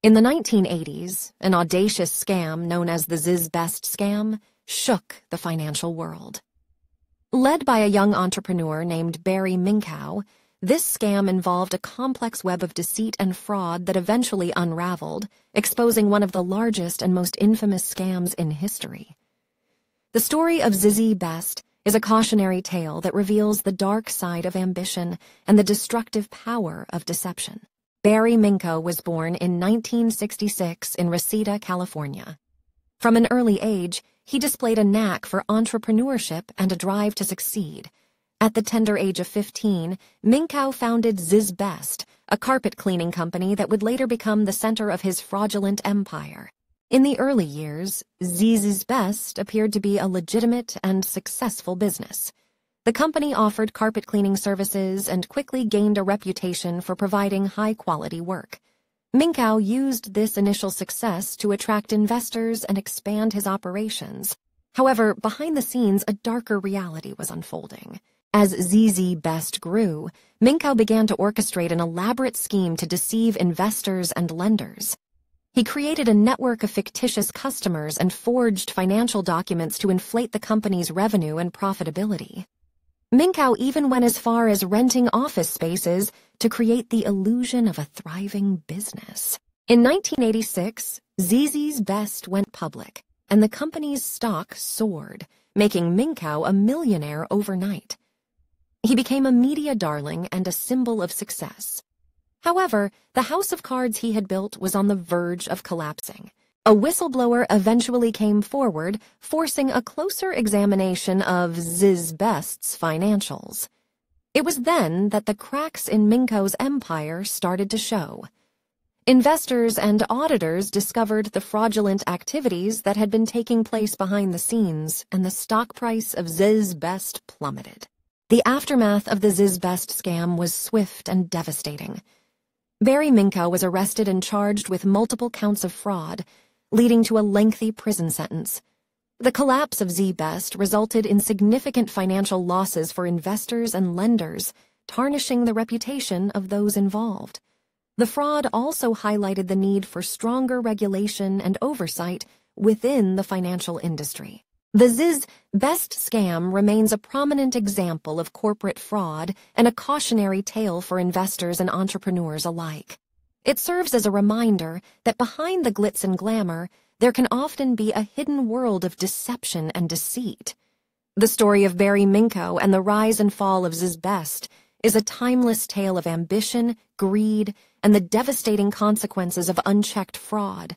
In the 1980s, an audacious scam known as the ZZZZ Best scam shook the financial world. Led by a young entrepreneur named Barry Minkow, this scam involved a complex web of deceit and fraud that eventually unraveled, exposing one of the largest and most infamous scams in history. The story of ZZZZ Best is a cautionary tale that reveals the dark side of ambition and the destructive power of deception. Barry Minkow was born in 1966 in Reseda, California. From an early age, he displayed a knack for entrepreneurship and a drive to succeed. At the tender age of 15, Minkow founded ZZZZ Best, a carpet cleaning company that would later become the center of his fraudulent empire. In the early years, ZZZZ Best appeared to be a legitimate and successful business. The company offered carpet cleaning services and quickly gained a reputation for providing high-quality work. Minkow used this initial success to attract investors and expand his operations. However, behind the scenes, a darker reality was unfolding. As ZZZZ Best grew, Minkow began to orchestrate an elaborate scheme to deceive investors and lenders. He created a network of fictitious customers and forged financial documents to inflate the company's revenue and profitability. Minkow even went as far as renting office spaces to create the illusion of a thriving business. In 1986, ZZZZ Best went public, and the company's stock soared, making Minkow a millionaire overnight. He became a media darling and a symbol of success. However, the house of cards he had built was on the verge of collapsing. A whistleblower eventually came forward, forcing a closer examination of ZZZZ Best's financials. It was then that the cracks in Minkow's empire started to show. Investors and auditors discovered the fraudulent activities that had been taking place behind the scenes, and the stock price of ZZZZ Best plummeted. The aftermath of the ZZZZ Best scam was swift and devastating. Barry Minkow was arrested and charged with multiple counts of fraud, leading to a lengthy prison sentence. The collapse of ZZZZ Best resulted in significant financial losses for investors and lenders, tarnishing the reputation of those involved. The fraud also highlighted the need for stronger regulation and oversight within the financial industry. The ZZZZ Best scam remains a prominent example of corporate fraud and a cautionary tale for investors and entrepreneurs alike. It serves as a reminder that behind the glitz and glamour, there can often be a hidden world of deception and deceit. The story of Barry Minkow and the rise and fall of ZZZZ Best is a timeless tale of ambition, greed, and the devastating consequences of unchecked fraud.